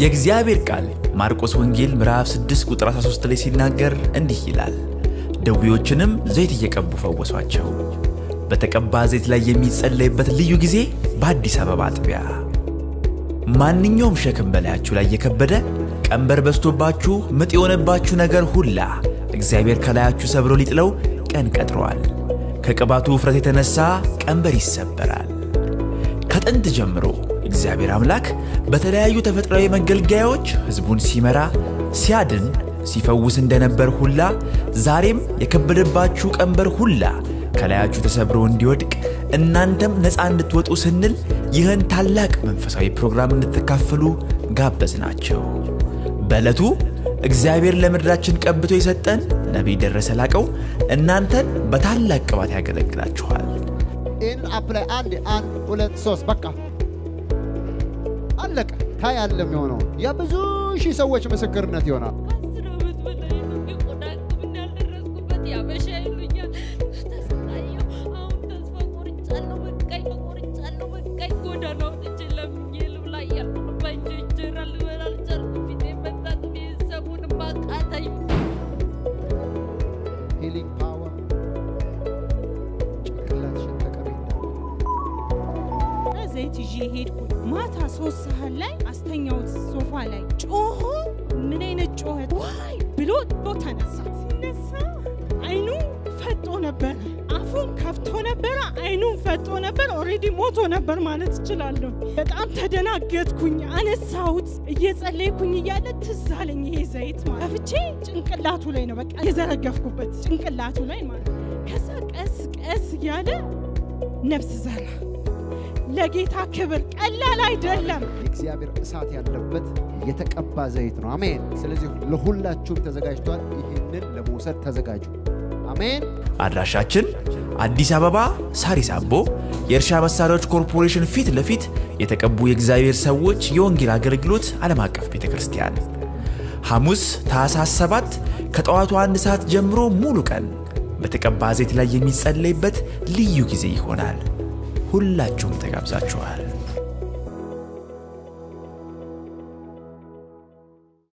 የእግዚአብሔር ቃል ማርቆስ ወንጌል ምዕራፍ 6 ቁጥር 13 ላይ ሲናገር እንዲህ ይላል፣ ደዌዎችንም ዘይት እየቀቡ ፈወሷቸው። በተቀባ ዘይት ላይ የሚጸለይበት ልዩ ጊዜ በአዲስ አበባ አጥቢያ። ማንኛውም ሸክም በላያችሁ ላይ የከበደ ቀንበር በዝቶባችሁ ምጥ የሆነባችሁ ነገር ሁላ እግዚአብሔር ከላያችሁ ሰብሮ ሊጥለው ቀን ቀጥሯል። ከቅባቱ ውፍረት የተነሳ ቀንበር ይሰበራል። ከጥንት ጀምሮ እግዚአብሔር አምላክ በተለያዩ ተፈጥሯዊ መገልገያዎች ሕዝቡን ሲመራ፣ ሲያድን፣ ሲፈውስ እንደነበር ሁላ ዛሬም የከበደባችሁ ቀንበር ሁላ ከላያችሁ ተሰብሮ እንዲወድቅ እናንተም ነፃ እንድትወጡ ስንል ይህን ታላቅ መንፈሳዊ ፕሮግራም እንድትካፈሉ ጋበዝናቸው። በዕለቱ እግዚአብሔር ለምድራችን ቀብቶ የሰጠን ነቢይ ደረሰ ላቀው እናንተን በታላቅ ቅባት ያገለግላችኋል። ይህን አፕ ላይ አንድ አንድ ሁለት ሶስት በቃ አለቀ። ታያለ የሚሆነው የብዙ ሺህ ሰዎች ምስክርነት ይሆናል። ከአስር ዘይት ይዤ ሄድኩኝ። ማታ ሶስት ሰዓት ላይ አስተኛውት ሶፋ ላይ ጮሆ፣ ምን አይነት ጮኸት ዋይ ብሎ ቶ ተነሳ። ሲነሳ አይኑ ፈጦ ነበረ፣ አፉን ከፍቶ ነበረ፣ አይኑን ፈጦ ነበር። already ሞቶ ነበር ማለት እችላለሁ። በጣም ተደናገጥኩኝ። አነሳሁት። እየጸለይኩኝ እያለ ትዝ አለኝ ይሄ ዘይት ማለት ከፍቼ ጭንቅላቱ ላይ ነው በቃ የዘረገፍኩበት ጭንቅላቱ ላይ ማለት ከዛ ቀስ ቀስ እያለ ነፍስ ዘራ። ለጌታ ክብር ቀላል አይደለም። የእግዚአብሔር እሳት ያለበት የተቀባ ዘይት ነው። አሜን። ስለዚህ ለሁላችሁም ተዘጋጅቷል። ይህንን ለመውሰድ ተዘጋጁ። አሜን። አድራሻችን አዲስ አበባ ሳሪስ አቦ የእርሻ መሳሪያዎች ኮርፖሬሽን ፊት ለፊት የተቀቡ የእግዚአብሔር ሰዎች የወንጌል አገልግሎት ዓለም አቀፍ ቤተ ክርስቲያን ሐሙስ ታኅሳስ 7 ከጠዋቱ አንድ ሰዓት ጀምሮ ሙሉ ቀን በተቀባ ዘይት ላይ የሚጸለይበት ልዩ ጊዜ ይሆናል። ሁላችሁም ተጋብዛችኋል።